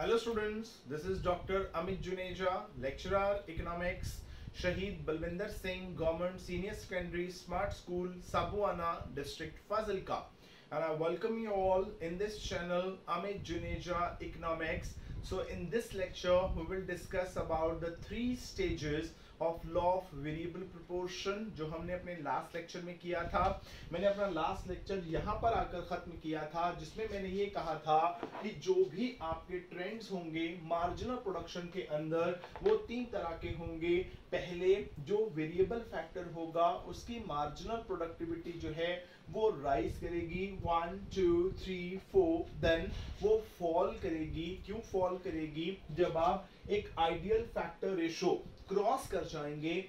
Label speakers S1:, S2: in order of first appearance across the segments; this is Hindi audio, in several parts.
S1: Hello students, this is Dr. Amit Juneja, lecturer economics, Shahid Balwinder Singh, Government Senior Secondary Smart School, Sabuana District, Fazilka. And I welcome you all in this channel, Amit Juneja Economics. So in this lecture, we will discuss about the three stages of law of variable proportion जो हमने अपने लास्ट लेक्चर में किया था। मैंने अपना लास्ट लेक्चर यहाँ पर आकर खत्म किया था, जिसमें मैंने ये कहा था कि जो भी आपके ट्रेंड्स होंगे मार्जिनल प्रोडक्शन के अंदर, वो तीन तरह के होंगे। पहले जो वेरिएबल फैक्टर होगा, उसकी मार्जिनल प्रोडक्टिविटी जो है, वो राइज करेगी। One two three four then वो फॉल करेगी। क्यों फॉल करेगी? जब आप एक आइडियल फैक्टर रेशो क्रॉस कर जाएँगे,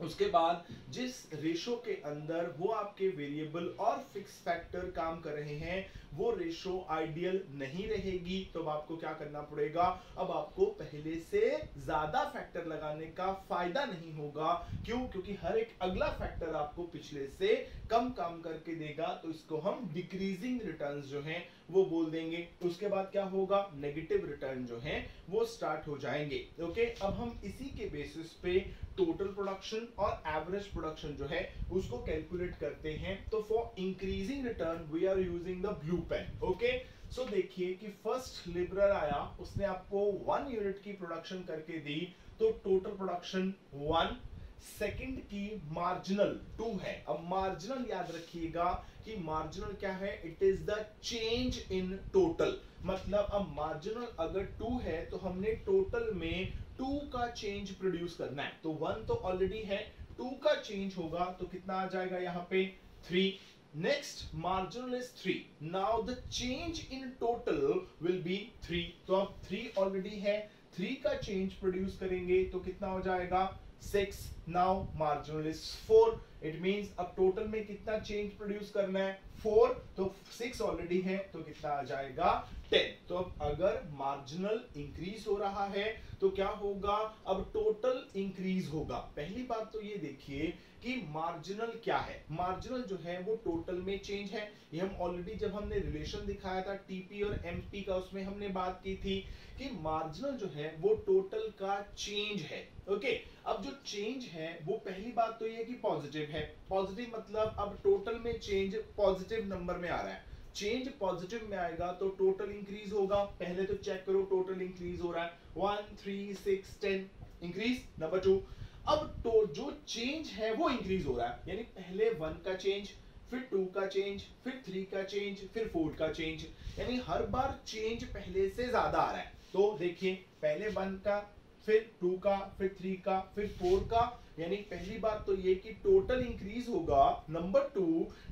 S1: उसके बाद जिस रेशो के अंदर वो आपके वेरिएबल और फिक्स फैक्टर काम कर रहे हैं, वो रेशो आइडियल नहीं रहेगी तो अब आपको क्या करना पड़ेगा? अब आपको पहले से ज़्यादा फैक्टर लगाने का फ़ायदा नहीं होगा। क्यों? क्योंकि हर एक अगला फैक्टर आपको पिछले से कम काम करके देगा तो इसको हम डिक्रीजिंग रिटर्न्स जो हैं वो बोल देंगे। उसके बाद क्या होगा? नेगेटिव रिटर्न जो है, वो स्टार्ट हो जाएँगे। ओके अब हम इसी के बेसिस पे टोटल प्रोडक्शन और एवरेज प्रोडक्शन जो है, उसको कैलकुलेट करते हैं। तो for increasing return we are using the blue pen okay so देखिए कि फ़र्स्ट लिबरल आया, उसने आपको वन यूनिट की प्रोडक्शन करके दी तो टोटल प्रोडक्शन वन सेकंड की मार्जिनल टू है। अब मार्जिनल याद रखिएगा कि मार्जिनल क्या है? It is the change in total मतलब अब मार्जिनल अगर टू है तो हमने टोटल में टू का चेंज प्रोड्यूस करना है। तो वन तो ऑलरेडी है टू का चेंज होगा तो कितना आ जाएगा यहाँ पे? Three next marginal is three now the change in total will be three तो अब थ्री ऑलरेडी है थ्री का चेंज प्रोड्यूस करेंगे तो कितना हो जाएगा? Six now marginal is four it mean अब टोटल में कितना चेंज प्रोड्यूस करना है? फोर तो सिक्स ऑलरेडी है तो कितना आ जाएगा? टेन. तो अब अगर मार्जिनल इंक्रीज हो रहा है तो क्या होगा? अब टोटल इंक्रीज होगा. पहली बात तो ये देखिए कि मार्जिनल क्या है? मार्जिनल जो है, वो टोटल में चेंज है. ये हम ऑलरेडी जब हमने रिलेशन दिखाया था टीपी और एमपी का, उसमें हमने बात की थी कि मार्जिनल जो है, वो टोटल का चेंज है. ओके अब जो चेंज है, वो पहली बात तो ये कि पॉजिटिव है. पॉजिटिव मतलब अब टोटल में चेंज पॉजिटिव नंबर में आ रहा है। चेंज पॉजिटिव में आएगा तो टोटल इंक्रीज होगा। पहले तो चेक करो टोटल इंक्रीज हो रहा है। One three six ten increase number two अब तो जो चेंज है वो इंक्रीज हो रहा है। यानी पहले वन का चेंज फिर टू का चेंज फिर थ्री का चेंज फिर फोर का चेंज यानी हर बार चेंज पहले से ज़्यादा आ रहा है। तो देखिए, पहले वन का, फिर टू का, फिर थ्री का, फिर फोर का यानी पहली बात तो ये कि टोटल इंक्रीज होगा नंबर टू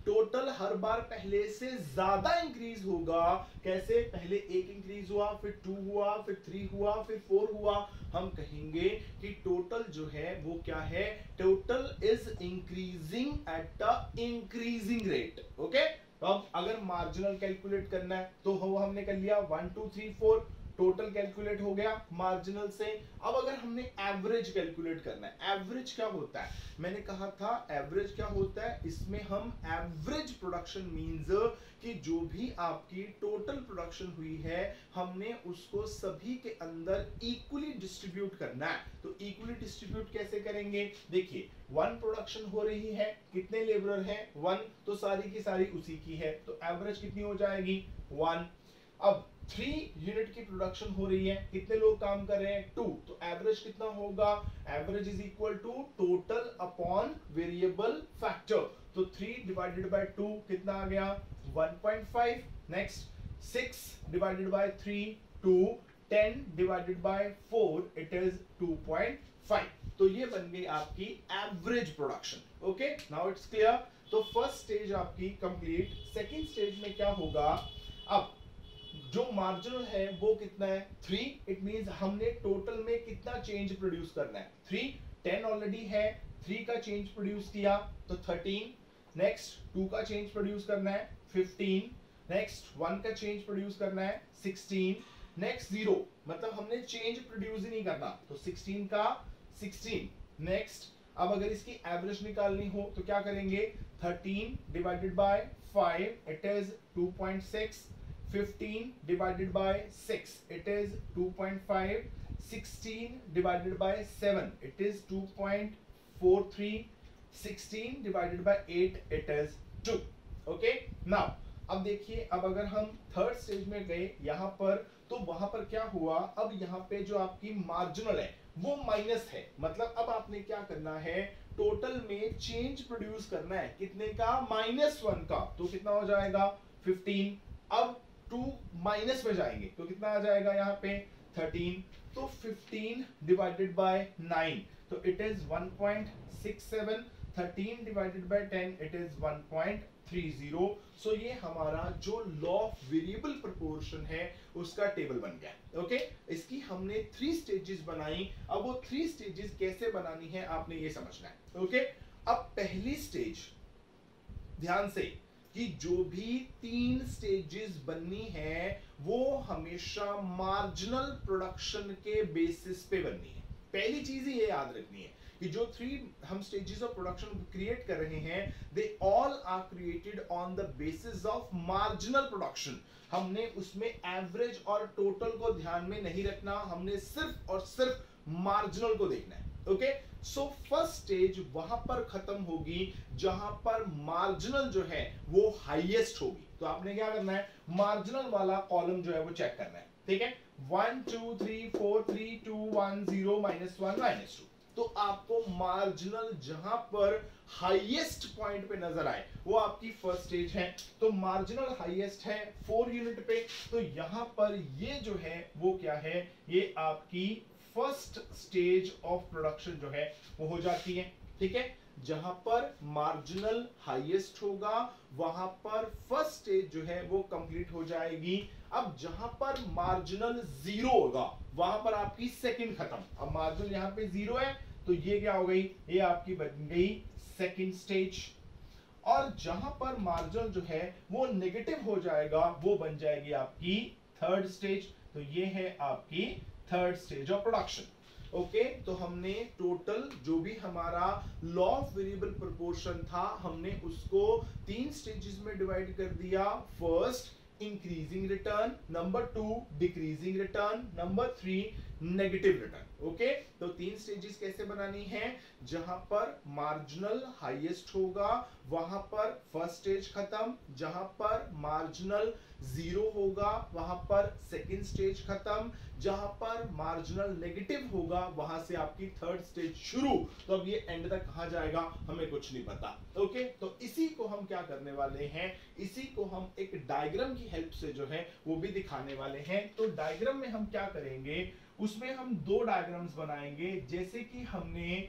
S1: टोटल हर बार पहले से ज़्यादा इंक्रीज होगा। कैसे? पहले एक इंक्रीज हुआ, फिर टू हुआ, फिर थ्री हुआ, फिर फोर हुआ। हम कहेंगे कि टोटल जो है वो क्या है? Total is increasing at the increasing rate okay तो अगर मार्जिनल कैलकुलेट करना है तो वो हमने कर लिया one two three four total calculate हो गया मार्जिनल से। अब अगर हमने एवरेज कैलकुलेट करना है, एवरेज क्या होता है? मैंने कहा था एवरेज क्या होता है? इसमें हम एवरेज प्रोडक्शन मींस कि जो भी आपकी टोटल प्रोडक्शन हुई है, हमने उसको सभी के अंदर इक्वली डिस्ट्रीब्यूट करना है। तो इक्वली डिस्ट्रीब्यूट कैसे करेंगे? देखिए वन प्रोडक्शन हो रही है, कितने लेबर हैं? वन तो सारी की सारी उसी की है। तो एवरेज कितनी हो जाएगी? वन अब थ्री यूनिट की प्रोडक्शन हो रही है। कितने लोग काम कर रहे हैं? टू तो एवरेज कितना होगा? Average is equal to total upon variable factor तो थ्री डिवाइडेड बाय टू कितना आ गया? 1.5 next six divided by three two ten divided by four it is 2.5 तो ये बन गई आपकी average production okay now it's clear तो फ़र्स्ट स्टेज आपकी कंप्लीट सेकंड स्टेज में क्या होगा? अब जो मार्जिनल है, वो कितना है? थ्री इट मीन हमने टोटल में कितना चेंज प्रोड्यूस करना है? थ्री टेन ऑलरेडी है थ्री का चेंज प्रोड्यूस किया तो थर्टीन नेक्स्ट टू का चेंज प्रोड्यूस करना है फिफ्टीन नेक्स्ट वन का चेंज प्रोड्यूस करना है सिक्सटीन नेक्स्ट ज़ीरो मतलब हमने चेंज प्रोड्यूस ही नहीं करना तो सिक्सटीन का सिक्सटीन नेक्स्ट अब अगर इसकी एवरेज निकालनी हो तो क्या करेंगे? Thirteen divided by five it is two point six 15 divided by 6 it is 2.5 16 divided by 7 it is 2.43 16 divided by 8 it is 2 okay? Now, अब देखिए, अब अगर हम थर्ड स्टेज में गए यहाँ पर तो वहाँ पर क्या हुआ? अब यहाँ पे जो आपकी मार्जिनल है, वो माइनस है। मतलब अब आपने क्या करना है? टोटल में चेंज प्रोड्यूस करना है। कितने का? माइनस वन का। तो कितना हो जाएगा? 15 अब टू माइनस में जाएँगे तो कितना आ जाएगा यहाँ पे? 13 तो 15 डिवाइडेड बाय 9 तो it is 1.67 13 divided by 10 it is 1.30 so ये हमारा जो लॉ ऑफ़ वेरिएबल प्रोपोर्शन है, उसका टेबल बन गया। ओके इसकी हमने थ्री स्टेजेस बनाई। अब वो थ्री स्टेजेस कैसे बनानी है, आपने ये समझना है। ओके अब पहली स्टेज ध्यान से कि जो भी तीन स्टेजेस बननी है, वो हमेशा मार्जिनल प्रोडक्शन के बेसिस पे बननी है। पहली चीज़ ये याद रखनी है कि जो थ्री हम स्टेजेस ऑफ़ प्रोडक्शन क्रिएट कर रहे हैं they all are created on the basis of marginal production हमने उसमें एवरेज और टोटल को ध्यान में नहीं रखना, हमने सिर्फ़ और सिर्फ़ मार्जिनल को देखना है। ओके सो फ़र्स्ट स्टेज वहाँ पर खत्म होगी, जहाँ पर मार्जिनल जो है, वो हाईएस्ट होगी। तो आपने क्या करना है? मार्जिनल वाला कॉलम जो है, वो चेक करना है। ठीक है? One two three four three two one zero minus one minus two तो आपको मार्जिनल जहाँ पर हाईएस्ट पॉइंट पे नज़र आए, वो आपकी फ़र्स्ट स्टेज है। तो मार्जिनल हाईएस्ट है फोर यूनिट पे। तो यहाँ पर ये जो है, वो क्या है? ये आपकी फ़र्स्ट स्टेज ऑफ़ प्रोडक्शन जो है, वो हो जाती है, ठीक है? जहाँ पर मार्जिनल हाईएस्ट होगा, वहाँ पर फ़र्स्ट स्टेज जो है, वो कंप्लीट हो जाएगी। अब जहाँ पर मार्जिनल ज़ीरो होगा, वहाँ पर आपकी सेकंड खत्म। अब मार्जिनल यहाँ पे ज़ीरो है तो ये क्या हो गई? ये आपकी बन गई सेकेंड स्टेज। और जहाँ पर मार्जिन जो है, वो नेगेटिव हो जाएगा, वो बन जाएगी आपकी थर्ड स्टेज। तो ये है आपकी third stage of production okay तो हमने टोटल जो भी हमारा लॉ ऑफ़ वेरिएबल प्रोपोर्शन था, हमने उसको तीन स्टेजेस में डिवाइड कर दिया। First increasing return number two decreasing return number three negative return okay तो तीन स्टेजेस कैसे बनानी है? जहाँ पर मार्जिनल हाईएस्ट होगा, वहाँ पर फ़र्स्ट स्टेज खत्म, जहाँ पर मार्जिनल ज़ीरो होगा, वहाँ पर सेकेंड स्टेज खत्म, जहाँ पर मार्जिनल नेगेटिव होगा, वहाँ से आपकी थर्ड स्टेज शुरू। तो अब ये एंड तक कहा जाएगा? हमें कुछ नहीं पता ओके तो इसी को हम क्या करने वाले हैं? इसी को हम एक डायग्राम की हेल्प से जो है, वो भी दिखाने वाले हैं। तो डायग्राम में हम क्या करेंगे? उसमें हम दो डायग्राम्स बनाएँगे। जैसे कि हमने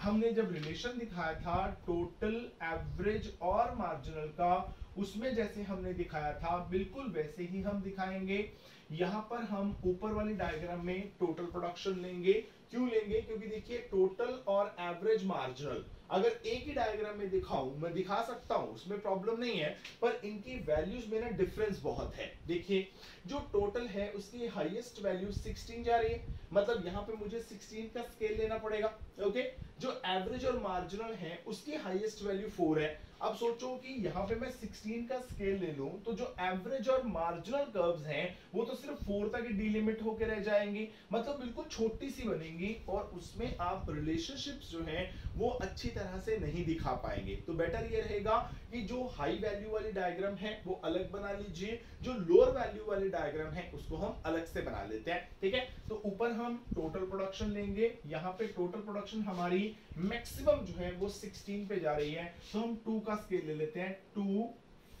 S1: हमने जब रिलेशन दिखाया था टोटल एवरेज और मार्जिनल का, उसमें जैसे हमने दिखाया था, बिल्कुल वैसे ही हम दिखाएँगे। यहाँ पर हम ऊपर वाली डायग्राम में टोटल प्रोडक्शन लेंगे। क्यों लेंगे? क्योंकि देखिए टोटल और एवरेज मार्जिनल अगर एक ही डायग्राम में दिखाऊँ, मैं दिखा सकता हूँ, उसमें प्रॉब्लम नहीं है, पर इनकी वैल्यूज़ में ना डिफरेंस बहुत है। देखिए, जो टोटल है, उसकी हाईएस्ट वैल्यू 16 जा रही है। मतलब यहाँ पे मुझे 16 का स्केल लेना पड़ेगा ओके जो एवरेज और मार्जिनल है, उसकी हाईएस्ट वैल्यू 4 है। अब सोचो कि यहाँ पे मैं 16 का स्केल ले लूँ तो जो एवरेज और मार्जिनल कर्व्स हैं, वो तो सिर्फ़ फोर तक ही डिलिमिट होकर रह जाएँगे। मतलब बिल्कुल छोटी सी बनेंगी और उसमें आप रिलेशनशिप्स जो हैं, वो अच्छी तरह से नहीं दिखा पाएँगे। तो बेटर ये रहेगा कि जो हाई वैल्यू वाली डायग्राम है, वो अलग बना लीजिए। जो लोअर वैल्यू वाली डायग्राम है, उसको हम अलग से बना लेते हैं। ठीक है? तो ऊपर हम टोटल प्रोडक्शन लेंगे। यहाँ पे टोटल प्रोडक्शन हमारी मैक्सिमम जो है, वो 16 पे जा रही है। तो हम टू का स्केल ले लेते हैं। Two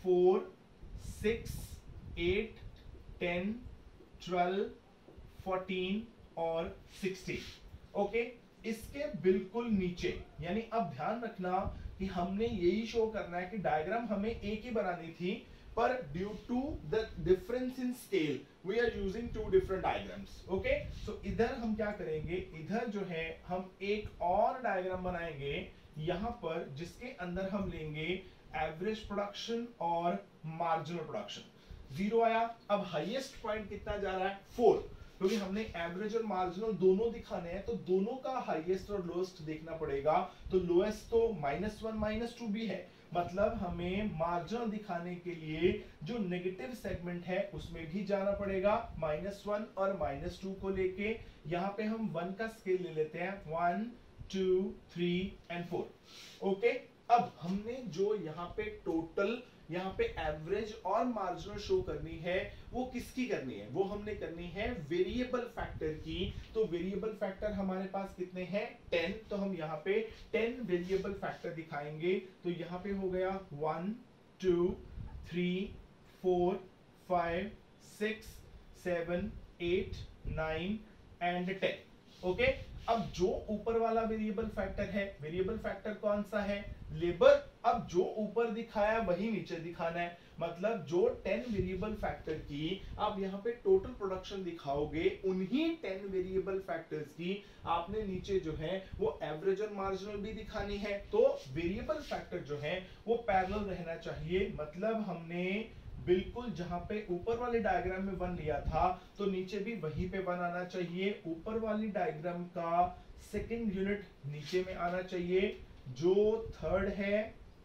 S1: four six eight ten twelve fourteen और सिक्सटीन ओके इसके बिल्कुल नीचे, यानी अब ध्यान रखना कि हमने यही शो करना है कि डायग्राम हमें एक ही बनानी थी, पर due to the difference in scale we are using two different diagrams okay so इधर हम क्या करेंगे? इधर जो है, हम एक और डायग्राम बनाएँगे, यहाँ पर जिसके अंदर हम लेंगे एवरेज प्रोडक्शन और मार्जिनल प्रोडक्शन ज़ीरो आया, अब हाईएस्ट पॉइंट कितना जा रहा है? फोर क्योंकि हमने एवरेज और मार्जिनल दोनों दिखाने हैं तो दोनों का हाईएस्ट और लोएस्ट देखना पड़ेगा। तो लोएस्ट तो माइनस वन माइनस टू भी है। मतलब हमें मार्जिनल दिखाने के लिए जो नेगेटिव सेगमेंट है, उसमें भी जाना पड़ेगा। माइनस वन और माइनस टू को लेके यहाँ पे हम वन का स्केल ले लेते हैं। One two three and four okay अब हमने जो यहाँ पे टोटल यहाँ पे एवरेज और मार्जिनल शो करनी है, वो किसकी करनी है? वो हमने करनी है वेरिएबल फैक्टर की। तो वेरिएबल फैक्टर हमारे पास कितने हैं? टेन तो हम यहाँ पे टेन वेरिएबल फैक्टर दिखाएँगे। तो यहाँ पे हो गया one two three four five six seven eight nine and ten okay अब जो ऊपर वाला वेरिएबल फैक्टर है वेरिएबल फैक्टर कौन सा है? लेबर अब जो ऊपर दिखाया वही नीचे दिखाना है। मतलब जो 10 वेरिएबल फैक्टर की, आप यहाँ पे टोटल प्रोडक्शन दिखाओगे, उन्हीं 10 वेरिएबल फैक्टर्स की आपने नीचे जो है, वो एवरेज और मार्जिनल भी दिखानी है। तो वेरिएबल फैक्टर जो है, वो पैरेलल रहना चाहिए। मतलब हमने बिल्कुल जहाँ पे ऊपर वाले डायग्राम में वन लिया था तो नीचे भी वहीं पे वन आना चाहिए। ऊपर वाली डायग्राम का सेकंड यूनिट नीचे में आना चाहिए। जो थर्ड है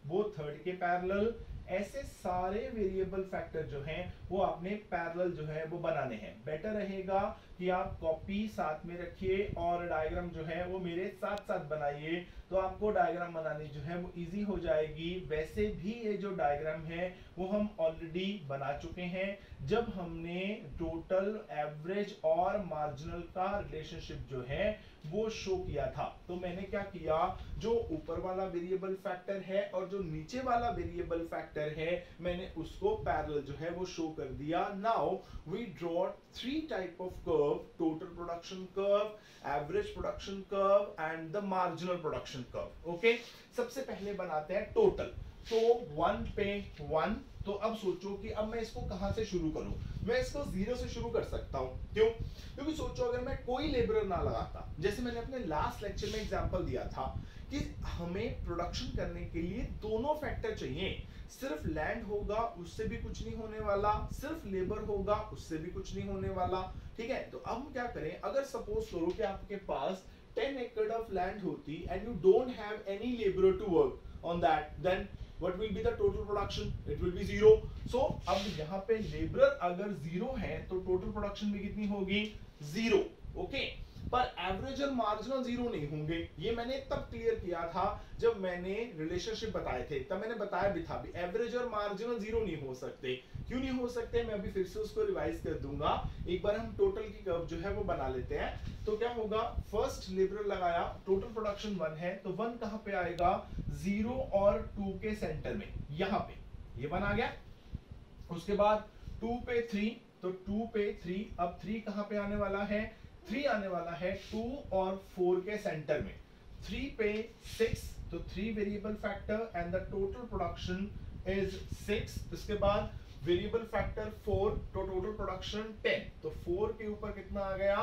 S1: वो थर्ड के पैरेलल ऐसे सारे वेरिएबल फैक्टर जो हैं, वो आपने पैरेलल जो है, वो बनाने हैं। बेटर रहेगा कि आप कॉपी साथ में रखिए और डायग्राम जो है, वो मेरे साथ साथ बनाइए। तो आपको डायग्राम बनानी जो है वो इजी हो जाएगी। वैसे भी ये जो डायग्राम है, वो हम ऑलरेडी बना चुके हैं। जब हमने टोटल एवरेज और मार्जिनल का रिलेशनशिप जो है, वो शो किया था तो मैंने क्या किया? जो ऊपर वाला वेरिएबल फैक्टर है और जो नीचे वाला वेरिएबल फैक्टर है, मैंने उसको पैरल जो है वो शो कर दिया। Now we draw three type of curve total production curve average production curve and the marginal production curve okay सबसे पहले बनाते हैं टोटल तो वन पे वन तो अब सोचो कि अब मैं इसको कहाँ से शुरू करूँ? मैं इसको ज़ीरो से शुरू कर सकता हूँ। क्यों? क्योंकि सोचो अगर मैं कोई लेबरर ना लगाता, जैसे मैंने अपने लास्ट लेक्चर में एग्जांपल दिया था कि हमें प्रोडक्शन करने के लिए दोनों फैक्टर चाहिए। सिर्फ़ लैंड होगा, उससे भी कुछ नहीं होने वाला। सिर्फ़ लेबर होगा, उससे भी कुछ नहीं होने वाला। ठीक है? तो अब हम क्या करें? अगर सपोज़ करो कि आपके पास 10 एकड़ ऑफ़ लैंड होती and you don't have any labour to work on that then what will be the total production? It will be zero. So, अब यहाँ पे लेबर अगर ज़ीरो है तो टोटल प्रोडक्शन भी कितनी होगी? Okay okay? पर एवरेज और मार्जिनल ज़ीरो नहीं होंगे। ये मैंने तब क्लियर किया था जब मैंने रिलेशनशिप बताए थे। तब मैंने बताया भी था भी एवरेज और मार्जिनल ज़ीरो नहीं हो सकते। क्यों नहीं हो सकते? मैं अभी फिर से उसको रिवाइज कर दूँगा। एक बार हम टोटल की कर्व जो है वो बना लेते हैं। तो क्या होगा? फ़र्स्ट लिबरल लगाया टोटल प्रोडक्शन वन है। तो वन कहाँ पे आएगा? ज़ीरो और टू के सेंटर में, यहाँ पे। ये वन आ गया। उसके बाद टू पे थ्री तो टू पे थ्री अब थ्री कहाँ पे आने वाला है? थ्री आने वाला है टू और फोर के सेंटर में। थ्री पे सिक्स तो three variable factor and the total production is six इसके बाद वेरिएबल फैक्टर फोर तो टोटल प्रोडक्शन टेन तो फोर के ऊपर कितना आ गया?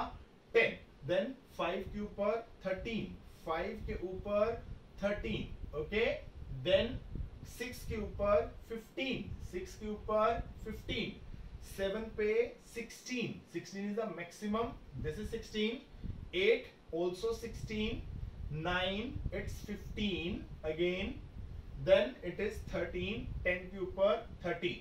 S1: टेन देन फाइव के ऊपर थर्टीन फाइव के ऊपर थर्टीन ओके देन सिक्स के ऊपर फिफ्टीन सिक्स के ऊपर फिफ्टीन सेवन पे 16 16 is the maximum. This is 16 8 also 16 9 it's 15 again then it is 13 10 के ऊपर 30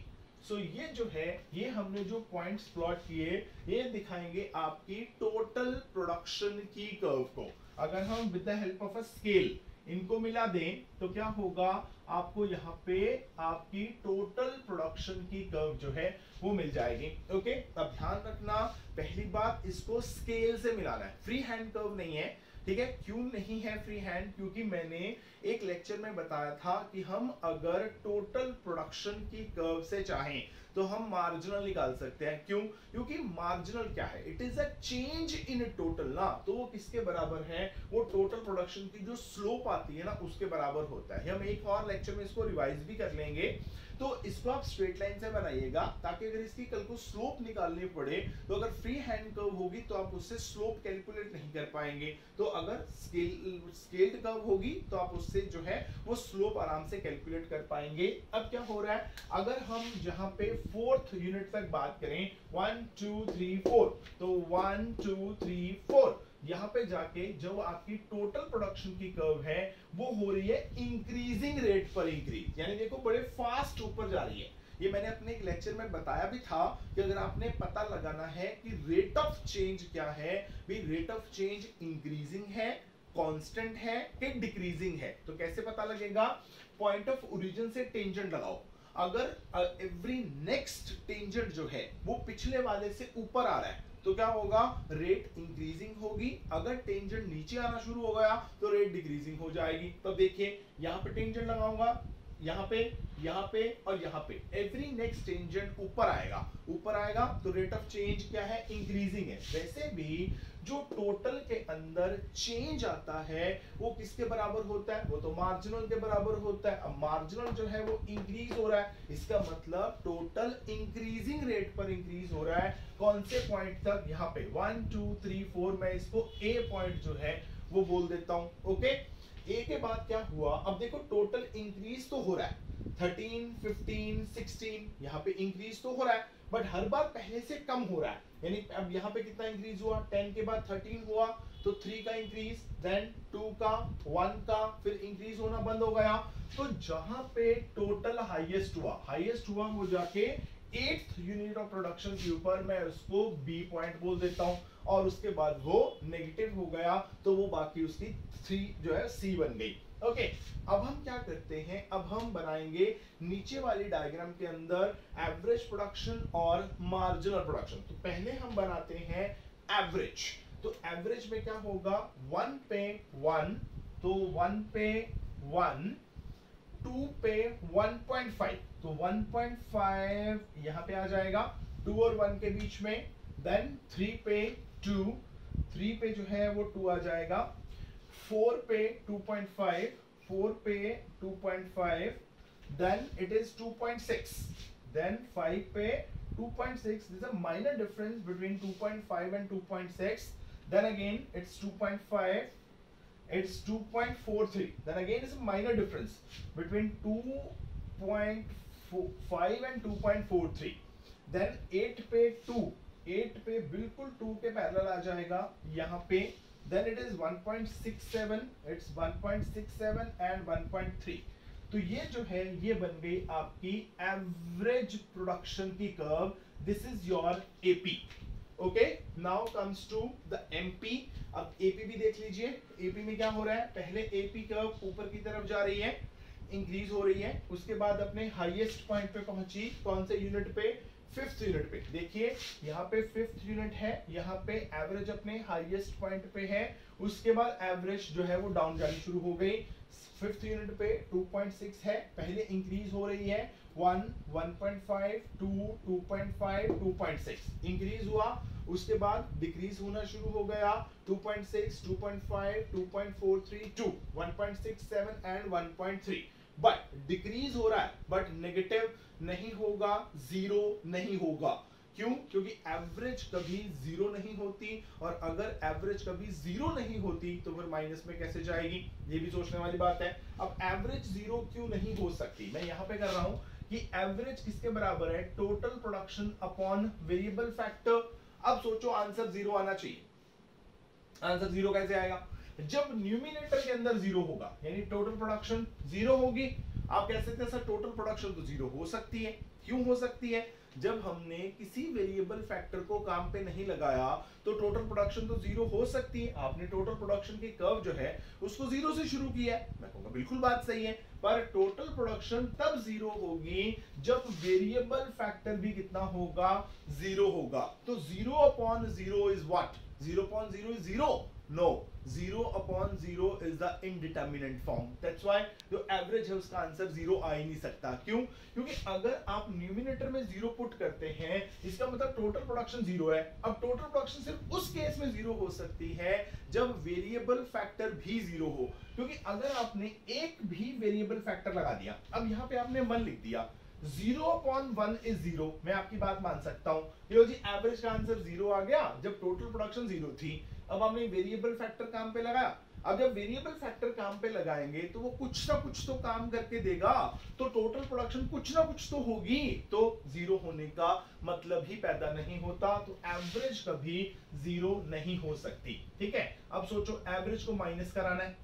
S1: सो so, ये जो है ये हमने जो पॉइंट्स प्लॉट किए ये दिखाएँगे आपकी टोटल प्रोडक्शन की कर्व को. अगर हम with the help of a scale इनको मिला दें तो क्या होगा? आपको यहाँ पे आपकी टोटल प्रोडक्शन की कर्व जो है, वो मिल जाएगी। ओके अब ध्यान रखना, पहली बात इसको स्केल से मिलाना है। फ्री हैंड कर्व नहीं है, ठीक है? क्यों नहीं है फ्री हैंड क्योंकि मैंने एक लेक्चर में बताया था कि हम अगर टोटल प्रोडक्शन की कर्व से चाहें तो हम मार्जिनल निकाल सकते हैं। क्यों? क्योंकि मार्जिनल क्या है? It is a change in total ना? तो वो किसके बराबर है? वो टोटल प्रोडक्शन की जो स्लोप आती है ना, उसके बराबर होता है। हम एक और लेक्चर में इसको रिवाइज भी कर लेंगे। तो इसको आप स्ट्रेट लाइन से बनाइएगा, ताकि अगर इसकी कल को स्लोप निकालनी पड़े तो अगर फ्री हैंड कर्व होगी तो आप उससे स्लोप कैलकुलेट नहीं कर पाएँगे। तो अगर स्केल स्केल्ड कर्व होगी तो आप उससे जो है, वो स्लोप आराम से कैलकुलेट कर पाएँगे। अब क्या हो रहा है? अगर हम जहाँ पे फोर्थ यूनिट तक बात करें वन टू थ्री फोर तो वन टू थ्री फोर यहाँ पे जाके जो आपकी टोटल प्रोडक्शन की कर्व है, वो हो रही है इंक्रीजिंग रेट पर इंक्रीज यानी देखो, बड़े फास्ट ऊपर जा रही है। ये मैंने अपने एक लेक्चर में बताया भी था कि अगर आपने पता लगाना है कि रेट ऑफ़ चेंज क्या है, भी रेट ऑफ़ चेंज इंक्रीजिंग है कांस्टेंट है कि डिक्रीजिंग है? तो कैसे पता लगेगा? पॉइंट ऑफ़ ओरिजिन से टेंजेंट लगाओ। अगर एवरी नेक्स्ट टेंजेंट जो है, वो पिछले वाले से ऊपर आ रहा है तो क्या होगा? रेट इंक्रीजिंग होगी। अगर टेंजेंट नीचे आना शुरू हो गया तो रेट डिक्रीजिंग हो जाएगी। तो देखिए, यहाँ पे टेंजेंट लगाऊँगा, यहाँ पे यहाँ पे और यहाँ पे। एवरी नेक्स्ट टेंजेंट ऊपर आएगा। ऊपर आएगा तो रेट ऑफ़ चेंज क्या है? इंक्रीजिंग है। वैसे भी जो टोटल के अंदर चेंज आता है वो किसके बराबर होता है? वो तो मार्जिनल के बराबर होता है। अब मार्जिनल जो है वो इंक्रीज हो रहा है। इसका मतलब टोटल इंक्रीजिंग रेट पर इंक्रीज हो रहा है। कौन से पॉइंट तक? यहाँ पे वन टू थ्री फोर मैं इसको ए पॉइंट जो है वो बोल देता हूँ। ओके ए के बाद क्या हुआ? अब देखो टोटल इंक्रीज तो हो रहा है। 13, 15, 16 यहाँ पे इंक्रीज तो हो रहा है। बट हर बार पहले से कम हो रहा है। यानी अब यहाँ पे कितना इंक्रीज हुआ? टेन के बाद 13 हुआ तो 3 का इंक्रीज देन 2 का 1 का, फिर इंक्रीज होना बंद हो गया। तो जहाँ पे टोटल हाईएस्ट हुआ हाईएस्ट हुआ वो जाके एट्थ यूनिट ऑफ़ प्रोडक्शन के ऊपर मैं उसको बी पॉइंट बोल देता हूँ। और उसके बाद वो नेगेटिव हो गया तो वो बाकी उसकी थ्री जो है सी बन गई। ओके अब हम क्या करते हैं? अब हम बनाएँगे नीचे वाली डायग्राम के अंदर एवरेज प्रोडक्शन और मार्जिनल प्रोडक्शन तो पहले हम बनाते हैं एवरेज तो एवरेज में क्या होगा? वन पे वन तो वन पे वन टू पे वन पॉइंट फाइव तो वन पॉइंट फाइव यहाँ पे आ जाएगा टू और वन के बीच में देन थ्री पे टू थ्री पे जो है वो टू आ जाएगा फोर पे 2.5 4 पे 2.5 then it is 2.6 then 5 पे 2.6 there's a minor difference between 2.5 and 2.6 then again it's 2.5 it's 2.43 then again it's a minor difference between 2.5 and 2.43 then 8 पे 2 8 पे बिल्कुल 2 के पैरेलल आ जाएगा यहाँ पे then it is 1.67 it's 1.67 and 1.3 तो ये जो है, ये बन गई आपकी एवरेज प्रोडक्शन की curve this is your AP okay now comes to the MP अब एपी भी देख लीजिए. एपी में क्या हो रहा है? पहले एपी कर्व ऊपर की तरफ़ जा रही है इंक्रीज हो रही है. उसके बाद अपने हाईएस्ट पॉइंट पे पहुँची. कौन से यूनिट पे? फिफ्थ यूनिट पे। देखिए, यहाँ पे फिफ्थ यूनिट है, यहाँ पे एवरेज अपने हाईएस्ट पॉइंट पे है। उसके बाद एवरेज जो है वो डाउन जानी शुरू हो गई। फिफ्थ यूनिट पे 2.6 है, पहले इंक्रीज हो रही है। 1 1.5 2 2.5 2.6 इंक्रीज हुआ, उसके बाद डिक्रीज होना शुरू हो गया। 2.6 2.5 2.43 2 1.67 एंड 1.3 बट डिक्रीज हो रहा है बट नेगेटिव नहीं होगा ज़ीरो नहीं होगा। क्यों? क्योंकि एवरेज कभी ज़ीरो नहीं होती और अगर एवरेज कभी ज़ीरो नहीं होती तो फिर माइनस में कैसे जाएगी? ये भी सोचने वाली बात है। अब एवरेज ज़ीरो क्यों नहीं हो सकती? मैं यहाँ पे कर रहा हूँ कि एवरेज किसके बराबर है? Total production upon variable factor अब सोचो आंसर ज़ीरो आना चाहिए। आंसर ज़ीरो कैसे आएगा? जब न्यूमिनेटर के अंदर ज़ीरो होगा, यानी टोटल प्रोडक्शन ज़ीरो होगी आप कह सकते हैं, सर टोटल प्रोडक्शन तो ज़ीरो हो सकती है। क्यों हो सकती है? जब हमने किसी वेरिएबल फैक्टर को काम पे नहीं लगाया तो टोटल प्रोडक्शन तो ज़ीरो हो सकती है। आपने टोटल प्रोडक्शन की कर्व जो है, उसको ज़ीरो से शुरू किया है। मैं कहूँगा, बिल्कुल बात सही है। पर टोटल प्रोडक्शन तब ज़ीरो होगी जब वेरिएबल फैक्टर भी कितना होगा? ज़ीरो होगा। तो zero upon zero is what zero upon zero is zero no zero upon zero is the indeterminate form that's why जो एवरेज है, उसका आंसर ज़ीरो आ ही नहीं सकता। क्यों? क्योंकि अगर आप न्यूमिनेटर में ज़ीरो पुट करते हैं, इसका मतलब टोटल प्रोडक्शन ज़ीरो है। अब टोटल प्रोडक्शन सिर्फ़ उस केस में ज़ीरो हो सकती है, जब वेरिएबल फैक्टर भी ज़ीरो हो। क्योंकि अगर आपने एक भी वेरिएबल फैक्टर लगा दिया, अब यहाँ पे आपने वन लिख दिया। Zero upon one is zero मैं आपकी बात मान सकता हूँ। जी एवरेज का आंसर ज़ीरो आ गया, जब टोटल प्रोडक्शन ज़ीरो थी। अब हमने वेरिएबल फैक्टर काम पे लगाया अब जब वेरिएबल फैक्टर काम पे लगाएँगे तो वो कुछ ना कुछ तो काम करके देगा। तो टोटल प्रोडक्शन कुछ ना कुछ तो होगी। तो ज़ीरो होने का मतलब ही पैदा नहीं होता। तो एवरेज कभी ज़ीरो नहीं हो सकती। ठीक है? अब सोचो एवरेज को माइनस कराना है।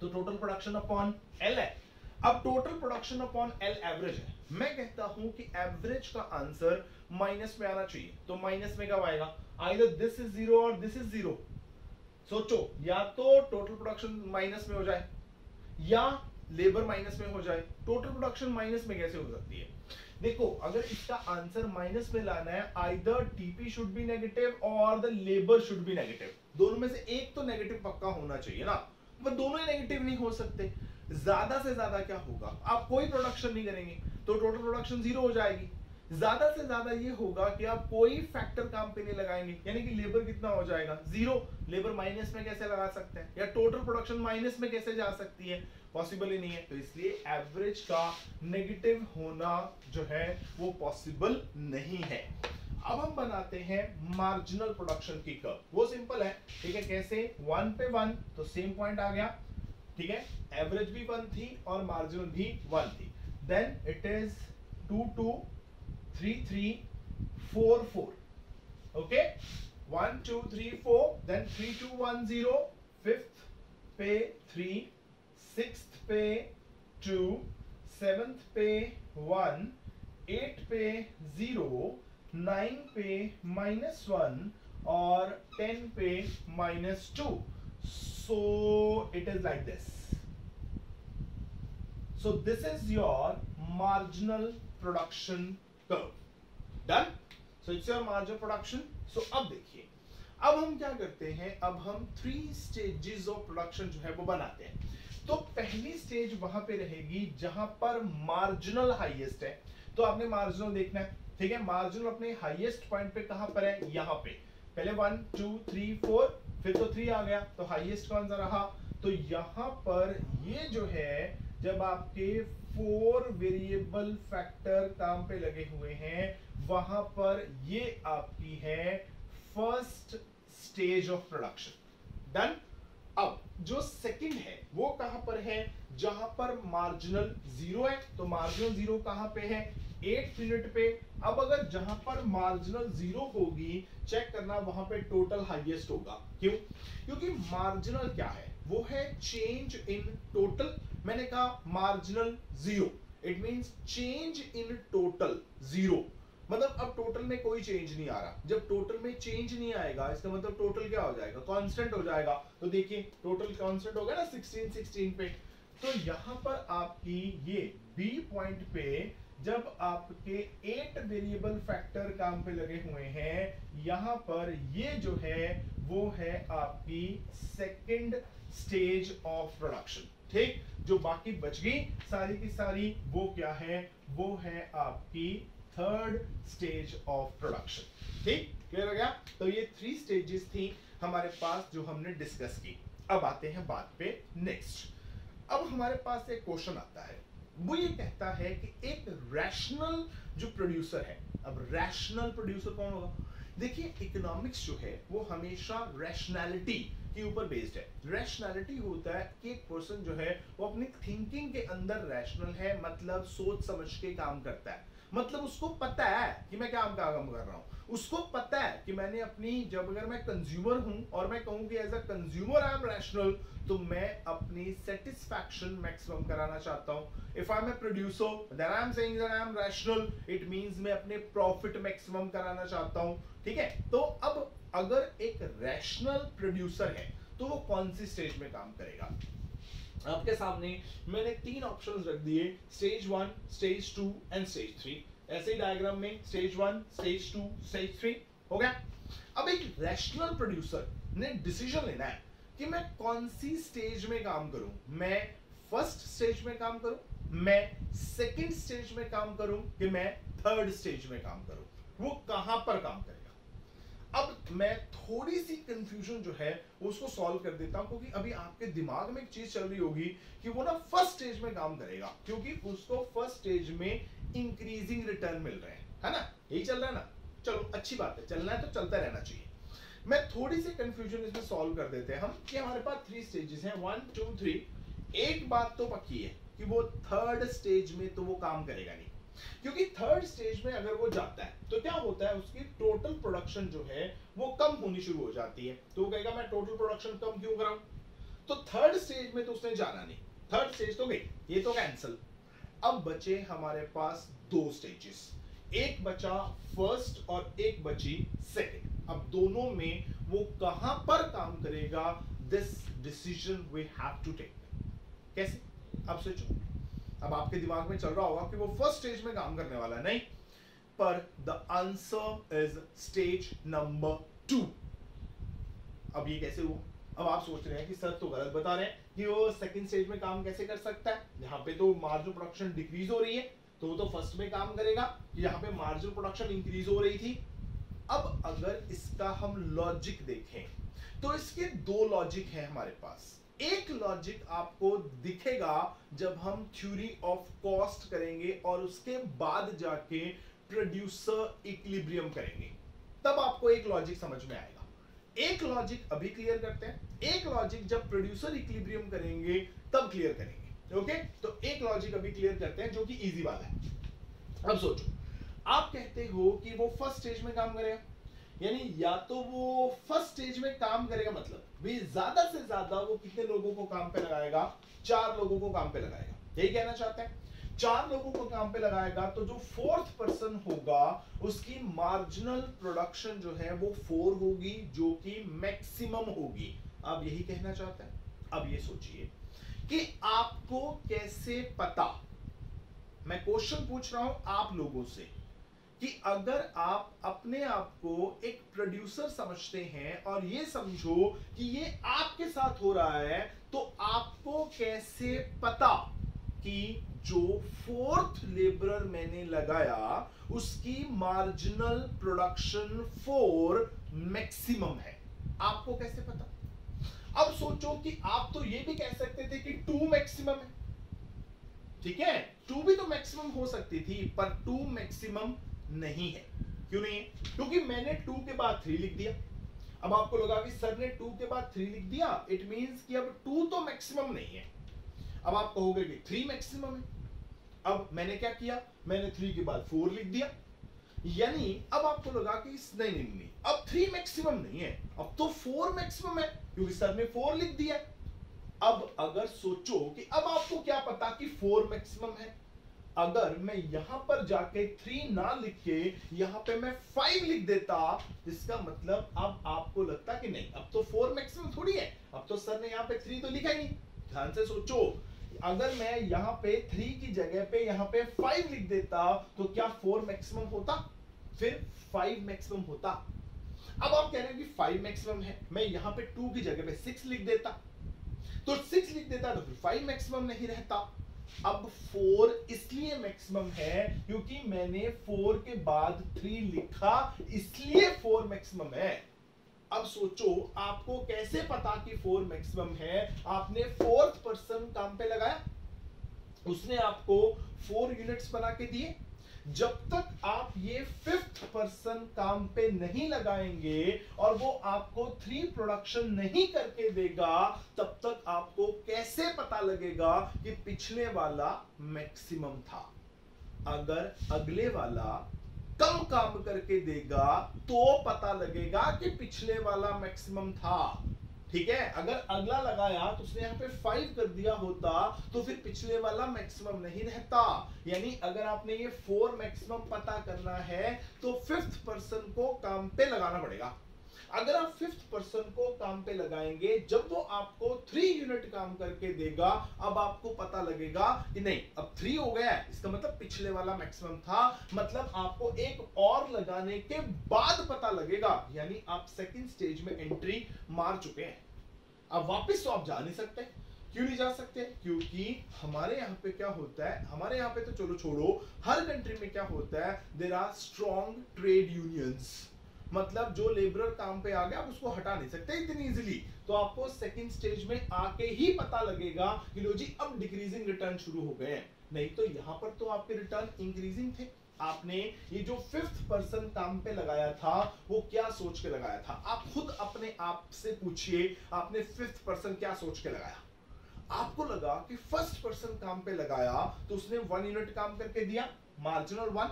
S1: तो टोटल प्रोडक्शन अपॉन एल है। अब total production upon L average है। मैं कहता हूँ कि एवरेज का आंसर माइनस में आना चाहिए। तो माइनस में कब आएगा? आइदर दिस इज़ ज़ीरो और दिस इज़ ज़ीरो सोचो, या तो टोटल प्रोडक्शन माइनस में हो जाए, या लेबर माइनस में हो जाए। टोटल प्रोडक्शन माइनस में कैसे हो सकती है? देखो, अगर इसका आंसर माइनस में लाना है, either TP should be negative और the labour should be negative दोनों में से एक तो नेगेटिव पक्का होना चाहिए ना। पर दोनों ही नेगेटिव नहीं हो सकते। ज़्यादा से ज़्यादा क्या होगा? आप कोई प्रोडक्शन नहीं करेंगे तो टोटल प्रोडक्शन ज़ीरो हो जाएगी। ज़्यादा से ज़्यादा ये होगा कि आप कोई फैक्टर काम पे नहीं लगाएँगे, यानी कि लेबर कितना हो जाएगा? ज़ीरो लेबर माइनस में कैसे लगा सकते हैं? या टोटल प्रोडक्शन माइनस में कैसे जा सकती है? पॉसिबल ही नहीं है। तो इसलिए एवरेज का नेगेटिव होना जो है, वो पॉसिबल नहीं है। अब हम बनाते हैं मार्जिनल प्रोडक्शन की कर्व वो सिंपल है, ठीक है? कैसे? वन पे वन तो सेम पॉइंट आ गया। ठीक है? एवरेज भी वन थी और मार्जिन भी वन थी. Then it is two two three three four four okay one two three four then three two one zero fifth पे थ्री सिक्स पे टू सेवेंथ पे वन एट पे ज़ीरो नाइन पे माइनस वन और टेन पे minus two so, it is like this. So, this is your marginal production curve. Done? So, it's your margin production. So, अब देखिए। अब हम क्या करते हैं? अब हम थ्री स्टेजेस ऑफ़ प्रोडक्शन जो है वो बनाते हैं। तो पहली स्टेज वहाँ पे रहेगी जहाँ पर मार्जिनल हाईएस्ट है। तो आपने मार्जिनल देखना है। ठीक है? मार्जिनल अपने हाईएस्ट पॉइंट पे कहाँ पर है? यहाँ पे। पहले वन टू थ्री फोर फिर तो थ्री आ गया तो हाईएस्ट कौन सा रहा? तो यहाँ पर ये जो है, जब आपके फोर वेरिएबल फैक्टर काम पे लगे हुए हैं, वहाँ पर ये आपकी है first stage of production done अब, जो सेकंड है, वो कहाँ पर है? जहाँ पर मार्जिनल ज़ीरो है तो मार्जिनल ज़ीरो कहाँ पे है? एट मिनट पे। अब अगर जहाँ पर मार्जिनल ज़ीरो होगी चेक करना वहाँ पे टोटल हाईएस्ट होगा। क्यों? क्योंकि मार्जिनल क्या है? वो है चेंज इन टोटल मैंने कहा marginal zero it means change in total zero मतलब अब टोटल में कोई चेंज नहीं आ रहा। जब टोटल में चेंज नहीं आएगा, इसका मतलब टोटल क्या हो जाएगा? कांस्टेंट हो जाएगा। तो देखिए टोटल कांस्टेंट हो गया ना 16 16 पे। तो यहाँ पर आपकी ये बी पॉइंट पे जब आपके एट वेरिएबल फैक्टर काम पे लगे हुए हैं, यहाँ पर ये जो है, वो है आपकी सेकंड स्टेज ऑफ़ प्रोडक्शन ठीक? जो बाकी बच गई, सारी की सारी, वो क्या है? वो है आपकी थर्ड स्टेज ऑफ़ प्रोडक्शन ठीक? क्लियर हो गया? तो ये थ्री स्टेजेस थी हमारे पास जो हमने डिस्कस की। अब आते हैं बात पे नेक्स्ट अब हमारे पास एक क्वेश्चन आता है। वो ये कहता है कि एक रैशनल जो प्रोड्यूसर है, अब रैशनल प्रोड्यूसर कौन होगा? देखिए इकोनॉमिक्स जो है, वो हमेशा रैशनैलिटी के ऊपर बेस्ड है। रैशनैलिटी होता है कि एक पर्सन जो है, वो अपनी थिंकिंग के अंदर रैशनल है मतलब सोच समझ के काम करता है। मतलब उसको पता है कि मैं क्या काम कर रहा हूँ। उसको पता है कि मैंने अपनी, जब अगर मैं कंज्यूमर हूँ और मैं कहूँ कि as a consumer I am rational तो मैं अपनी सेटिस्फैक्शन मैक्सिमम कराना चाहता हूँ। If I am producer then I am saying that I am rational it means मैं अपने प्रॉफिट मैक्सिमम कराना चाहता हूँ। ठीक है? तो अब अगर एक रैशनल प्रोड्यूसर है तो वो कौन सी स्टेज में काम करेगा? आपके सामने मैंने तीन ऑप्शंस रख दिए stage one stage two and stage three ऐसे ही डायग्राम में stage one stage two stage three हो गया? अब एक रैशनल प्रोड्यूसर ने डिसीज़न लेना है कि मैं कौन सी स्टेज में काम करूँ। मैं फ़र्स्ट स्टेज में काम करूँ? मैं सेकंड स्टेज में काम करूँ कि मैं थर्ड स्टेज में काम करूँ? वो कहाँ पर काम करेगा अब मैं थोड़ी सी कंफ्यूजन जो है, उसको सॉल्व कर देता हूँ, क्योंकि अभी आपके दिमाग में एक चीज़ चल रही होगी कि वो ना फ़र्स्ट स्टेज में काम करेगा, क्योंकि उसको फ़र्स्ट स्टेज में इंक्रीजिंग रिटर्न मिल रहे हैं, है ना? यही चल रहा है ना? चलो, अच्छी बात है, चलना है तो चलता रहना चाहिए। मैं थोड़ी सी कंफ्यूजन इसमें सॉल्व कर देते हैं हम, कि हमारे पास थ्री स्टेजेस हैं वन टू थ्री एक बात तो पक्की है कि वो थर्ड स्टेज में तो वो काम करेगा नहीं। क्योंकि थर्ड स्टेज में अगर वो जाता है तो क्या होता है, उसकी टोटल प्रोडक्शन जो है, वो कम होनी शुरू हो जाती है। तो वो कहेगा, मैं टोटल प्रोडक्शन कम क्यों कराऊं? तो थर्ड स्टेज में तो उसने जाना नहीं। थर्ड स्टेज तो गई। ये तो कैंसिल अब बचे हमारे पास दो स्टेजेस एक बचा फ़र्स्ट और एक बची सेकेंड अब दोनों में वो कहाँ पर काम करेगा this decision we have to take कैसे? अब सोचो। अब आपके दिमाग में चल रहा होगा कि वो फ़र्स्ट स्टेज में काम करने वाला है, नहीं? पर the answer is stage number two अब ये कैसे हुआ? अब आप सोच रहे हैं कि सर तो गलत बता रहे हैं कि वो सेकंड स्टेज में काम कैसे कर सकता है। यहाँ पे तो मार्जिन प्रोडक्शन डिक्रीज हो रही है तो वो तो फ़र्स्ट में काम करेगा। यहाँ पे मार्जिन प्रोडक्शन इंक्रीज हो रही थी। अब अगर इसका हम लॉजिक देखें तो इसके दो लॉजिक है हमारे पास। एक लॉजिक आपको दिखेगा जब हम थ्योरी ऑफ़ कॉस्ट करेंगे और उसके बाद जाके प्रोड्यूसर इक्विलिब्रियम करेंगे। तब आपको एक लॉजिक समझ में आएगा। एक लॉजिक अभी क्लियर करते हैं। एक लॉजिक जब प्रोड्यूसर इक्लिब्रियम करेंगे, तब क्लियर करेंगे। ओके तो एक लॉजिक अभी क्लियर करते हैं जो कि इजी वाला है। अब सोचो, आप कहते हो कि वो फ़र्स्ट स्टेज में काम करेगा यानी या तो वो फ़र्स्ट स्टेज में काम करेगा मतलब भी ज़्यादा से ज़्यादा वो कितने लोगों को काम पे लगाएगा? चार लोगों को काम पे लगाएगा। यही कहना चाहते हैं। चार लोगों को काम पे लगाएगा तो जो फोर्थ पर्सन होगा, उसकी मार्जिनल प्रोडक्शन जो है वो फोर होगी, जो कि मैक्सिमम होगी। आप यही कहना चाहते हैं? अब ये सोचिए कि आपको कैसे पता? मैं क्वेश्चन पूछ रहा हूँ आप लोगों से। कि अगर आप अपने आप को एक प्रोड्यूसर समझते हैं और ये समझो कि ये आपके साथ हो रहा है तो आपको कैसे पता कि जो फोर्थ लेबरर मैंने लगाया, उसकी मार्जिनल प्रोडक्शन फोर मैक्सिमम है? आपको कैसे पता? अब सोचो कि आप तो ये भी कह सकते थे कि टू मैक्सिमम है। ठीक है? टू भी तो मैक्सिमम हो सकती थी, पर टू मैक्सिमम नहीं है। क्यों नहीं है? क्योंकि मैंने टू के बाद थ्री लिख दिया। अब आपको लगा कि सर ने टू के बाद थ्री लिख दिया। इट मींस कि अब टू तो मैक्सिमम नहीं है। अब आप कहोगे कि थ्री मैक्सिमम है। अब मैंने क्या किया? मैंने थ्री के बाद फोर लिख दिया। यानी अब आपको लगा कि नहीं नहीं नहीं अब थ्री मैक्सिमम नहीं है। अब तो फोर मैक्सिमम है, क्योंकि सर ने फोर लिख दिया। अब अगर सोचो कि अब आपको क्या पता कि फोर मैक्सिमम है? अगर मैं यहाँ पर जाके थ्री ना लिख के यहाँ पे मैं फाइव लिख देता, इसका मतलब अब आपको लगता कि नहीं, अब तो फोर मैक्सिमम थोड़ी है। अब तो सर ने यहाँ पे थ्री तो लिखा ही नहीं। ध्यान से सोचो। अगर मैं यहाँ पे थ्री की जगह पे यहाँ पे फाइव लिख देता तो क्या फोर मैक्सिमम होता? फिर फाइव मैक्सिमम होता। अब आप कह रहे हैं कि फाइव मैक्सिमम है। मैं यहाँ पे टू की जगह पे सिक्स लिख देता। तो सिक्स लिख देता तो फिर फाइव मैक्सिमम नहीं रहता। अब फोर इसलिए मैक्सिमम है क्योंकि मैंने फोर के बाद थ्री लिखा, इसलिए फोर मैक्सिमम है। अब सोचो, आपको कैसे पता कि फोर मैक्सिमम है? आपने फोर्थ पर्सन काम पे लगाया? उसने आपको फोर यूनिट्स बना के दिए। जब तक आप ये फिफ्थ पर्सन काम पे नहीं लगाएँगे और वो आपको थ्री प्रोडक्शन नहीं करके देगा, तब तक आपको कैसे पता लगेगा कि पिछले वाला मैक्सिमम था? अगर अगले वाला कम काम करके देगा तो पता लगेगा कि पिछले वाला मैक्सिमम था। ठीक है? अगर अगला लगाया तो उसने यहाँ पे फाइव कर दिया होता तो फिर पिछले वाला मैक्सिमम नहीं रहता। यानी अगर आपने ये फोर मैक्सिमम पता करना है तो फिफ्थ पर्सन को काम पे लगाना पड़ेगा। अगर आप फिफ्थ पर्सन को काम पे लगाएँगे, जब वो आपको थ्री यूनिट काम करके देगा, अब आपको पता लगेगा कि नहीं, अब थ्री हो गया इसका मतलब पिछले वाला मैक्सिमम था। मतलब आपको एक और लगाने के बाद पता लगेगा, यानी आप सेकंड स्टेज में एंट्री मार चुके हैं। अब वापस तो आप जा नहीं सकते। क्यों नहीं जा सकते? क्योंकि हमारे यहाँ पे क्या होता है, हमारे यहाँ पे तो चलो छोड़ो, हर कंट्री में क्या होता है there are strong trade unions मतलब जो लेबरर काम पे आ गया, आप उसको हटा नहीं सकते इतनी इजीली तो आपको सेकंड स्टेज में आके ही पता लगेगा कि लो जी, अब डिक्रीजिंग रिटर्न शुरू हो गए नहीं तो यहाँ पर तो आपके रिटर्न इंक्रीजिंग थे। आपने ये जो फिफ्थ पर्सन काम पे लगाया था, वो क्या सोच के लगाया था? आप खुद अपने आप से पूछिए, आपने फिफ्थ पर्सन क्या सोच के लगाया? आपको लगा कि फ़र्स्ट पर्सन काम पे लगाया तो उसने वन यूनिट काम करके दिया मार्जिनल वन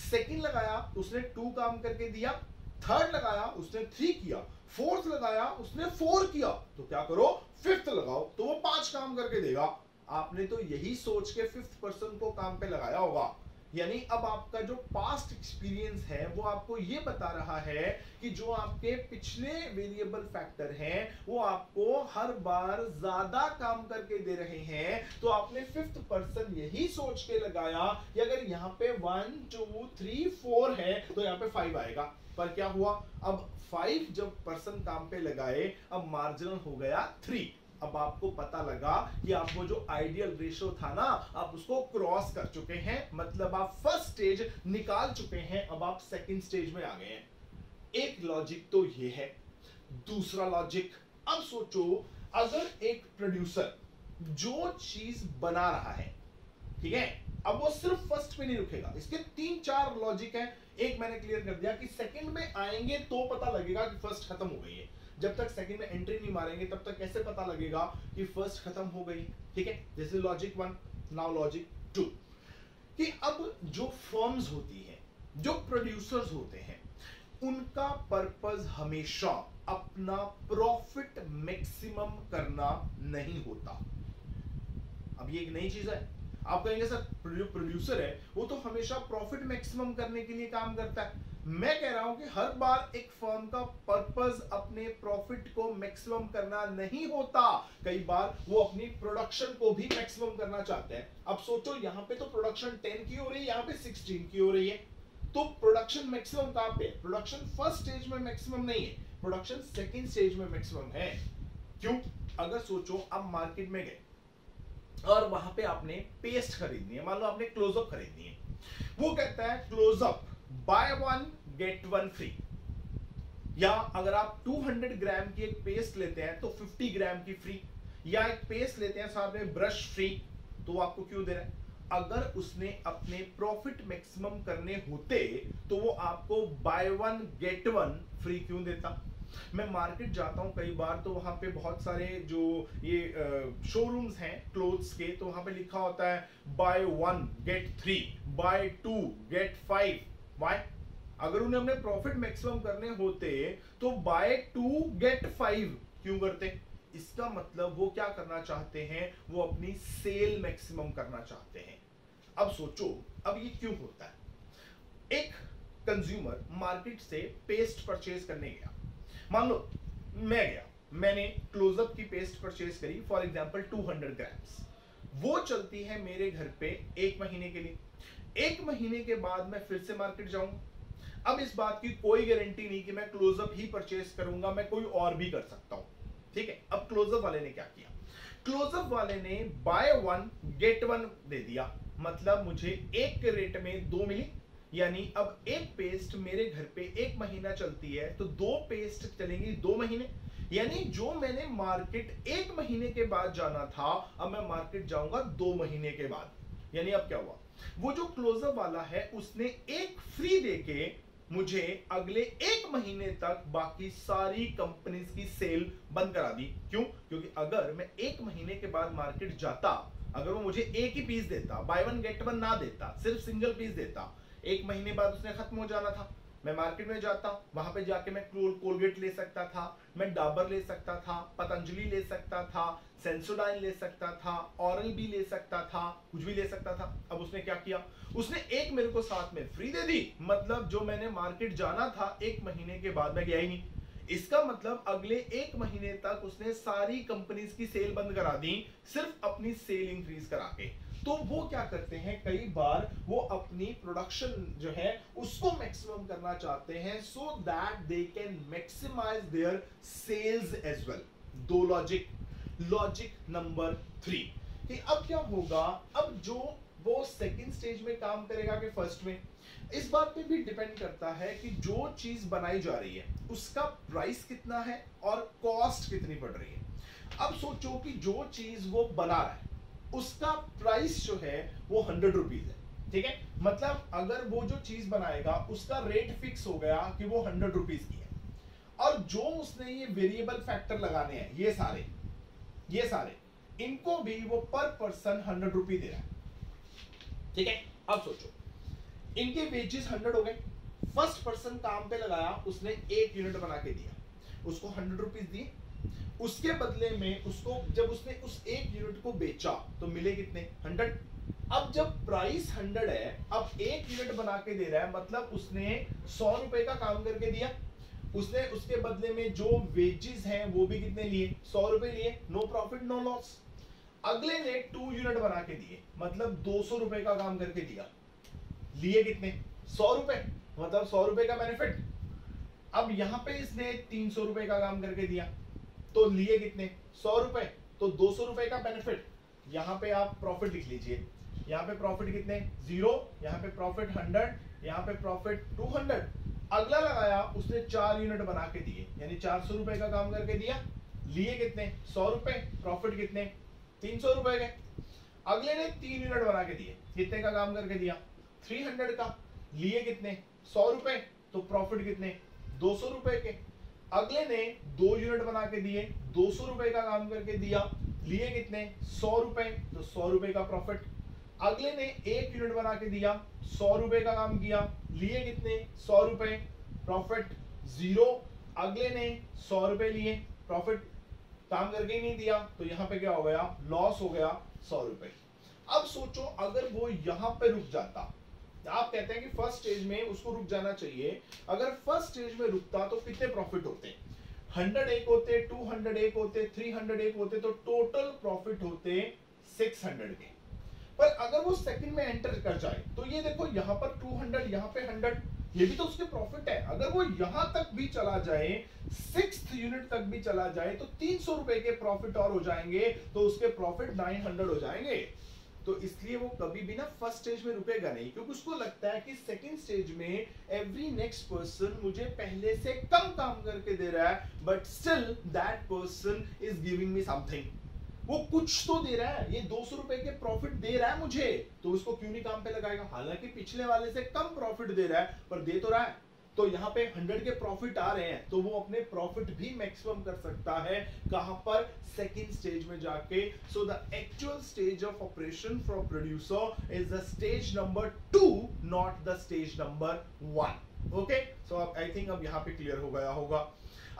S1: सेकंड लगाया तो उसने टू काम करके दिया थर्ड लगाया, उसने थ्री किया. फोर्थ लगाया, उसने फोर किया. तो क्या करो? फिफ्थ लगाओ तो वो पाँच काम करके देगा. आपने तो यही सोच के फिफ्थ पर्सन को काम पे लगाया होगा. यानी अब आपका जो पास्ट एक्सपीरियंस है, वो आपको ये बता रहा है कि जो आपके पिछले वेरिएबल फैक्टर हैं, वो आपको हर बार ज़्यादा काम करके दे रहे हैं। तो आपने फिफ्थ पर्सन यही सोच के लगाया कि अगर यहाँ पे वन टू थ्री फोर है तो यहाँ पे फाइव आएगा। पर क्या हुआ? अब फाइव जब पर्सन काम पे लगाए, अब मार्जिनल हो गया थ्री अब आपको पता लगा कि आपको जो आइडियल रेशियो था ना, आप उसको क्रॉस कर चुके हैं। मतलब आप फ़र्स्ट स्टेज निकाल चुके हैं, अब आप सेकंड स्टेज में आ गए हैं। एक लॉजिक तो ये है, दूसरा लॉजिक अब सोचो, अगर एक प्रोड्यूसर जो चीज़ बना रहा है, ठीक है, अब वो सिर्फ़ फ़र्स्ट पे नहीं रुकेगा। इसके तीन चार लॉजिक है। एक मैंने क्लियर कर दिया कि सेकंड में आएँगे तो पता लगेगा कि फ़र्स्ट खत्म हो गई है। जब तक सेकंड में एंट्री नहीं मारेंगे, तब तक कैसे पता लगेगा कि फ़र्स्ट खत्म हो गई? ठीक है? जैसे logic one now logic two कि अब जो फर्म्स होती हैं, जो प्रोड्यूसर्स होते हैं, उनका पर्पस हमेशा अपना प्रॉफिट मैक्सिमम करना नहीं होता। अब ये एक नई चीज़ है। आप कहेंगे, सर, जो प्रोड्यूसर है, वो तो हमेशा प्रॉफिट मैक्सिमम करने के लिए काम करता है। मैं कह रहा हूँ कि हर बार एक फर्म का पर्पस अपने प्रॉफिट को मैक्सिमम करना नहीं होता। कई बार वो अपनी प्रोडक्शन को भी मैक्सिमम करना चाहते हैं। अब सोचो, यहाँ पे तो प्रोडक्शन 10 की हो रही है, यहाँ पे 16 की हो रही है। तो प्रोडक्शन मैक्सिमम कहाँ पे प्रोडक्शन फ़र्स्ट स्टेज में मैक्सिमम नहीं है। प्रोडक्शन सेकेंड स्टेज में मैक्सिमम है। क्यों? अगर सोचो, आप मार्केट में गए और वहाँ पे आपने पेस्ट खरीदनी है। मान लो आपने क्लोजअप खरीदनी है। वो कहता है Closeup buy one get one free या अगर आप 200 ग्राम की एक पेस्ट लेते हैं तो 50 ग्राम की फ्री या एक पेस्ट लेते हैं साथ में ब्रश फ्री तो आपको क्यों दे रहा है? अगर उसने अपने प्रॉफिट मैक्सिमम करने होते तो वो आपको buy one get one free क्यों देता? मैं मार्केट जाता हूँ कई बार तो वहाँ पे बहुत सारे जो ये शोरूम्स हैं क्लोथ्स के तो वहाँ पे लिखा होता है buy one get three buy two get five why अगर उन्हें अपने प्रॉफिट मैक्सिमम करने होते तो बाय टू गेट फाइव क्यों करते? इसका मतलब वो क्या करना चाहते हैं? वो अपनी सेल मैक्सिमम करना चाहते हैं। अब सोचो, अब ये क्यों होता है? एक कंज्यूमर मार्केट से पेस्ट परचेज करने गया। मान लो, मैं गया। मैंने क्लोजअप की पेस्ट परचेज करी फॉर एग्जांपल 200 ग्राम्स वो चलती है मेरे घर पे एक महीने के लिए। एक महीने के बाद मैं फिर से मार्केट जाऊँगा अब इस बात की कोई गारंटी नहीं कि मैं क्लोजअप ही परचेज करूँगा, मैं कोई और भी कर सकता हूँ। ठीक है, अब क्लोजअप वाले ने क्या किया? क्लोजअप वाले ने बाय वन गेट वन दे दिया। मतलब मुझे एक के रेट में दो मिली। यानी अब एक पेस्ट मेरे घर पे एक महीना चलती है तो दो पेस्ट चलेंगी दो महीने। यानी जो मैंने मार्केट एक महीने के बाद जाना था, अब मैं मार्केट जाऊँगा दो महीने के बाद। यानी अब क्या हुआ? वो जो क्लोजअप वाला है, उसने एक फ्री देके मुझे अगले एक महीने तक बाकी सारी कंपनीज़ की सेल बंद करा दी। क्यों? क्योंकि अगर मैं एक महीने के बाद मार्केट जाता, अगर वो मुझे एक ही पीस देता बाय वन गेट वन ना देता, सिर्फ़ सिंगल पीस देता, एक महीने बाद उसने खत्म हो जाना था। मैं मार्केट में जाता वहाँ पे जाके मैं कोलगेट ले सकता था, मैं डाबर ले सकता था, पतंजलि ले सकता था, सेंसोडाइन ले सकता था ऑरल भी ले सकता था, कुछ भी ले सकता था। अब उसने क्या किया? उसने एक मेरे को साथ में फ्री दे दी। मतलब जो मैंने मार्केट जाना था एक महीने के बाद, मैं गया ही नहीं। इसका मतलब अगले एक महीने तक उसने सारी कंपनीज़ की सेल बंद करा दी, सिर्फ़ अपनी सेल इंक्रीज करा के। तो वो क्या करते हैं? कई बार वो अपनी प्रोडक्शन जो है, उसको मैक्सिमम करना चाहते हैं so that they can maximise their sales as well दो लॉजिक लॉजिक नंबर थ्री कि अब क्या होगा? अब जो वो सेकंड स्टेज में काम करेगा कि फ़र्स्ट में, इस बात पे भी डिपेंड करता है कि जो चीज़ बनाई जा रही है, उसका प्राइस कितना है और कॉस्ट कितनी पड़ रही है। अब सोचो कि जो चीज़ वो बना रहा है उसका प्राइस जो है, वो हंड्रेड रुपीज़ है। ठीक है? मतलब अगर वो जो चीज़ बनाएगा, उसका रेट फिक्स हो गया कि वो हंड्रेड रुपीज़ की है। और जो उसने ये वेरिएबल फैक्टर लगाने हैं, ये सारे ये सारे, इनको भी वो पर पर्सन हंड्रेड रुपी दे रहा है। ठीक है? अब सोचो, इनके वेजेस हंड्रेड हो गए। फ़र्स्ट पर्सन काम पे लगाया, उसने एक यूनिट बना के दिया। उसको हंड्रेड रुपीज़ दिए। उसके बदले में उसको, जब उसने उस एक यूनिट को बेचा तो मिले कितने? हंड्रेड अब जब प्राइस हंड्रेड है, अब एक यूनिट बना के दे रहा है मतलब उसने सौ रुपए का काम करके दिया। उसने उसके बदले में जो वेजेस हैं, वो भी कितने लिए? सौ रुपए लिए। नो प्रॉफिट नो लॉस अगले ने टू यूनिट बना के दिए मतलब दो सौ रुपए का काम करके दिया। लिए कितने? सौ रुपए। मतलब सौ रुपए का बेनिफिट अब यहाँ पे इसने तीन सौ रुपए का काम करके दिया। तो लिए कितने? सौ रुपए। तो दो सौ रुपए का बेनिफिट यहाँ पे आप प्रॉफिट लिख लीजिए। यहाँ पे प्रॉफिट कितने? ज़ीरो यहाँ पे प्रॉफिट हंड्रेड यहाँ पे प्रॉफिट टू हंड्रेड अगला लगाया, उसने चार यूनिट बना के दिए। यानी चार सौ रुपए का काम करके दिया। लिए कितने? सौ रुपए। प्रॉफिट कितने? तीन सौ रुपए के। अगले ने तीन यूनिट बना के दिए। कितने का काम करके दिया? थ्री हंड्रेड का। लिए कितने? सौ रुपए। तो प्रॉफिट कितने? दो सौ रुपए के। अगले ने दो यूनिट बना के दिए, दो सौ रुपए का काम करके दिया, लिए कितने? सौ रुपए तो सौ रुपए का प्रॉफिट अगले ने एक यूनिट बना के दिया, सौ रुपए का काम किया, लिए कितने? सौ रुपए प्रॉफिट ज़ीरो अगले ने सौ रुपए लिए प्रॉफिट काम करके ही नहीं दिया तो यहाँ पे क्या हो गया? लॉस हो गया सौ रुपए. अब सोचो, अगर वो यहाँ पे रुक जाता आप कहते हैं कि फ़र्स्ट स्टेज में उसको रुक जाना चाहिए। अगर फ़र्स्ट स्टेज में रुकता तो कितने प्रॉफिट होते? हंड्रेड एक होते टू हंड्रेड एक होते थ्री हंड्रेड एक होते तो टोटल प्रॉफिट होते सिक्स हंड्रेड के। पर अगर वो सेकंड में एंटर कर जाए तो ये देखो यहाँ पर 200 यहाँ पे 100 ये भी तो उसके प्रॉफिट है। अगर वो यहाँ तक भी चला जाए सिक्स यूनिट तक भी चला जाए तो तीन सौ रुपए के प्रॉफिट और हो जाएँगे तो उसके प्रॉफिट 900 हो जाएँगे। तो इसलिए वो कभी भी ना फ़र्स्ट स्टेज में रुकेगा नहीं, क्योंकि उसको लगता है कि सेकंड स्टेज में एवरी नेक्स्ट पर्सन मुझे पहले से कम काम करके दे रहा है but still that person is giving me something वो कुछ तो दे रहा है, ये दो सौ रुपए के प्रॉफिट दे रहा है मुझे तो उसको क्यों नहीं काम पे लगाएगा? हालाँकि पिछले वाले से कम प्रॉफिट दे रहा है, पर दे तो रहा है। तो यहाँ पे हंड्रेड के प्रॉफिट आ रहे हैं तो वो अपने प्रॉफिट भी मैक्सिमम कर सकता है कहाँ पर? सेकेंड स्टेज में जाके। So the actual stage of operation for producer is the stage number two not the stage number one okay so I think अब यहाँ पे क्लियर हो गया होगा।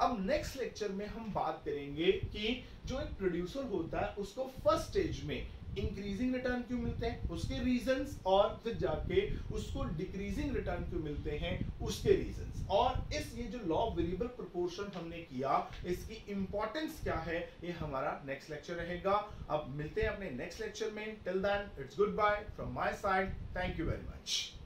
S1: अब नेक्स्ट लेक्चर में हम बात करेंगे कि जो एक प्रोड्यूसर होता है, उसको फ़र्स्ट स्टेज में इंक्रीजिंग रिटर्न क्यों मिलते हैं? उसके रीजन और फिर जाके उसको डिक्रीजिंग रिटर्न क्यों मिलते हैं? उसके रीजंस और इस ये जो लॉ ऑफ़ वेरिएबल प्रोपोर्शन हमने किया, इसकी इंपॉर्टेंस क्या है? ये हमारा नेक्स्ट लेक्चर रहेगा. अब मिलते हैं अपने नेक्स्ट लेक्चर में. Till then it's goodbye from my side thank you very much